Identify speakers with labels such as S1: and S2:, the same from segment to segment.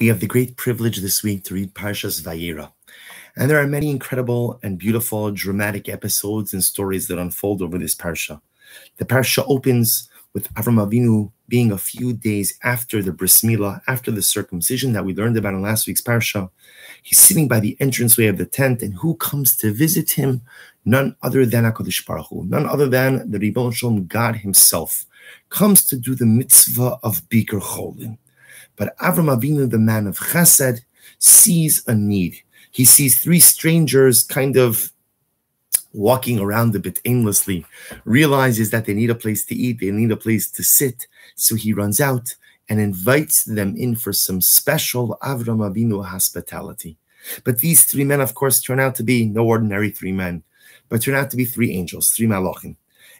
S1: We have the great privilege this week to read Parshas Vayera. And there are many incredible and beautiful dramatic episodes and stories that unfold over this Parsha. The Parsha opens with Avram Avinu being a few days after the bris milah, after the circumcision that we learned about in last week's Parsha. He's sitting by the entranceway of the tent, and who comes to visit him? None other than HaKadosh Baruch Hu, none other than the Ribono Shel Olam, God himself, comes to do the mitzvah of Bikur Cholim. But Avram Avinu, the man of Chesed, sees a need. He sees three strangers kind of walking around a bit aimlessly, realizes that they need a place to eat, they need a place to sit. So he runs out and invites them in for some special Avram Avinu hospitality. But these three men, of course, turn out to be no ordinary three men, but turn out to be three angels, three malachim.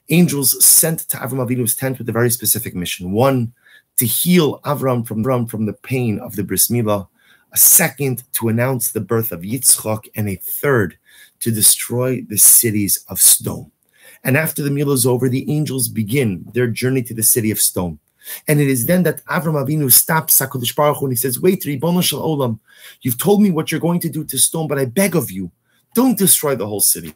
S1: Angels sent to Avram Avinu's tent with a very specific mission. One, to heal Avram from, from the pain of the bris milah. A second, to announce the birth of Yitzchak. And a third, to destroy the cities of Sedom. And after the meal is over, the angels begin their journey to the city of Sedom. And it is then that Avram Avinu stops HaKadosh Baruch and he says, Wait, Ribono Shel Olam, you've told me what you're going to do to Sedom, but I beg of you, don't destroy the whole city.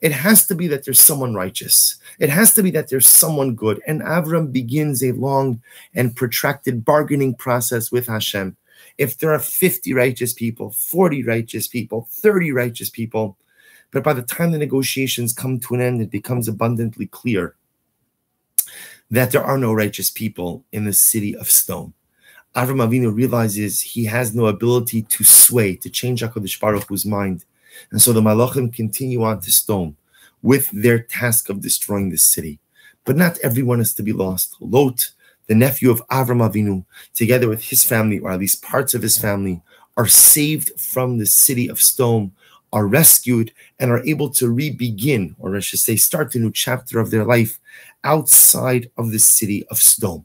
S1: It has to be that there's someone righteous. It has to be that there's someone good. And Avram begins a long and protracted bargaining process with Hashem. If there are 50 righteous people, 40 righteous people, 30 righteous people, but by the time the negotiations come to an end, it becomes abundantly clear that there are no righteous people in the city of Sedom. Avram Avinu realizes he has no ability to sway, to change HaKadosh Baruch Hu's mind. And so the Malachim continue on to Sedom with their task of destroying the city. But not everyone is to be lost. Lot, the nephew of Avram Avinu, together with his family, or at least parts of his family, are saved from the city of Sedom are rescued and are able to re-begin, or I should say, start a new chapter of their life outside of the city of Sedom.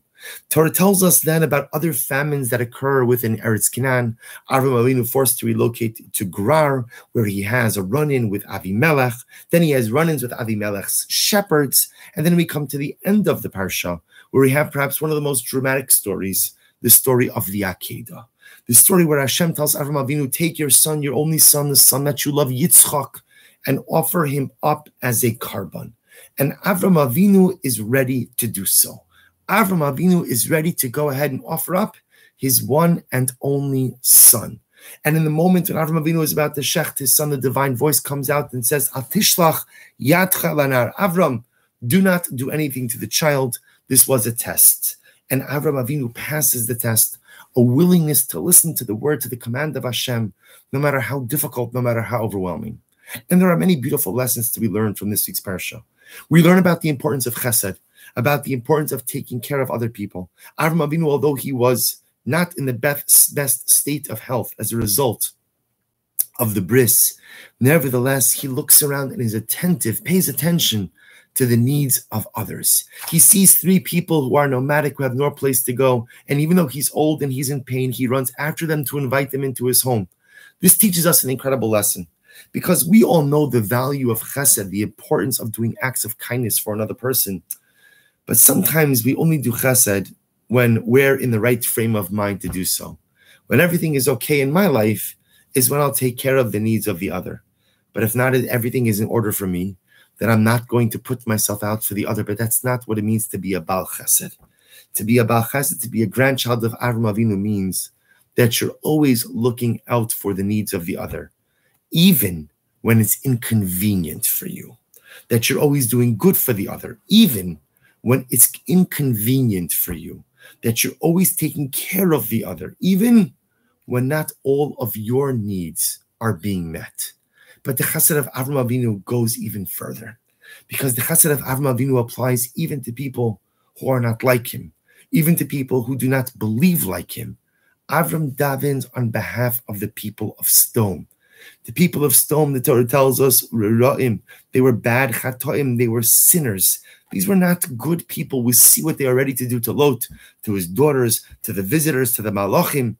S1: Torah tells us then about other famines that occur within Eretz Canaan. Avram Avinu forced to relocate to Gerar, where he has a run-in with Avimelech. Then he has run-ins with Avimelech's shepherds, and then we come to the end of the parsha, where we have perhaps one of the most dramatic stories, the story of the Akedah the story where Hashem tells Avram Avinu, take your son, your only son, the son that you love, Yitzchak, and offer him up as a korban. And Avram Avinu is ready to do so. Avram Avinu is ready to go ahead and offer up his one and only son. And in the moment when Avram Avinu is about to shecht his son, the divine voice comes out and says, Atishlach yadcha lanar. Avram, do not do anything to the child. This was a test. And Avram Avinu passes the test a willingness to listen to the word, to the command of Hashem, no matter how difficult, no matter how overwhelming. And there are many beautiful lessons to be learned from this week's parsha. We learn about the importance of chesed, about the importance of taking care of other people. Avram Avinu, although he was not in the best, best state of health as a result of the bris, nevertheless, he looks around and is attentive, pays attention to the needs of others. He sees three people who are nomadic, who have no place to go. And even though he's old and he's in pain, he runs after them to invite them into his home. This teaches us an incredible lesson because we all know the value of chesed, the importance of doing acts of kindness for another person. But sometimes we only do chesed when we're in the right frame of mind to do so. When everything is okay in my life, is when I'll take care of the needs of the other. But if not, everything is in order for me, then I'm not going to put myself out for the other, but that's not what it means to be a Baal Chesed. To be a Baal Chesed, to be a grandchild of Avram Avinu means that you're always looking out for the needs of the other, even when it's inconvenient for you. That you're always doing good for the other, even when it's inconvenient for you. That you're always taking care of the other, even when not all of your needs are being met. But the chesed of Avram Avinu goes even further because the chesed of Avram Avinu applies even to people who are not like him, even to people who do not believe like him. Avram davens on behalf of the people of Sedom. The people of Sedom, the Torah tells us, they were bad chatoim, they were sinners. These were not good people. We see what they are ready to do to Lot, to his daughters, to the visitors, to the malachim.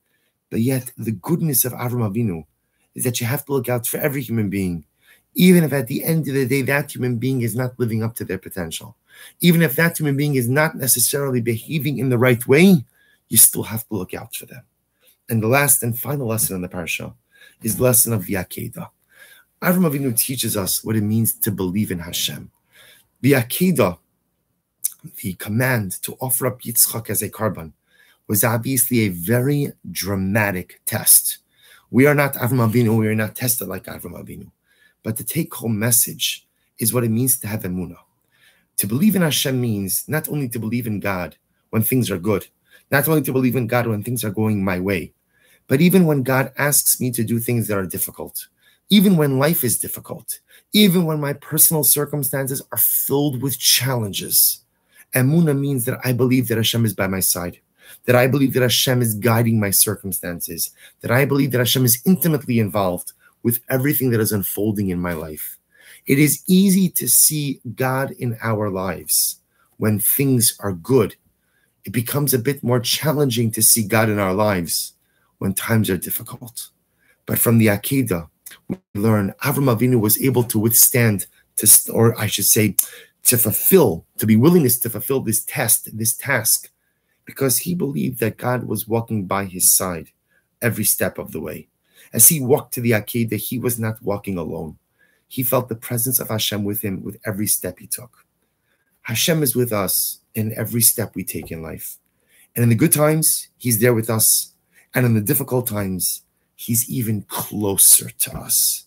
S1: But yet, the goodness of Avram Avinu is that you have to look out for every human being, even if at the end of the day that human being is not living up to their potential. Even if that human being is not necessarily behaving in the right way, you still have to look out for them. And the last and final lesson in the parsha is the lesson of the Akedah. Avram Avinu teaches us what it means to believe in Hashem. The Akedah, the command to offer up Yitzchak as a korban, was obviously a very dramatic test. We are not Avram Avinu, we are not tested like Avram Avinu. But the take home message is what it means to have emunah. To believe in Hashem means not only to believe in God when things are good, not only to believe in God when things are going my way, but even when God asks me to do things that are difficult, even when life is difficult, even when my personal circumstances are filled with challenges. Emunah means that I believe that Hashem is by my side, that I believe that Hashem is guiding my circumstances, that I believe that Hashem is intimately involved with everything that is unfolding in my life. It is easy to see God in our lives when things are good. It becomes a bit more challenging to see God in our lives when times are difficult. But from the Akedah, we learn Avram Avinu was able to withstand, to, or I should say, to fulfill, to be willingness to fulfill this test, this task, because he believed that God was walking by his side every step of the way. As he walked to the Akedah, he was not walking alone. He felt the presence of Hashem with him with every step he took. Hashem is with us in every step we take in life. And in the good times, he's there with us. And in the difficult times, he's even closer to us.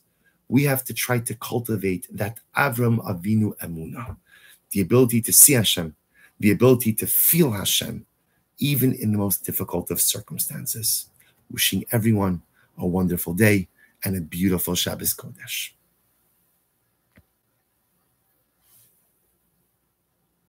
S1: We have to try to cultivate that Avram Avinu Emunah, the ability to see Hashem, the ability to feel Hashem, even in the most difficult of circumstances. Wishing everyone a wonderful day and a beautiful Shabbos Kodesh.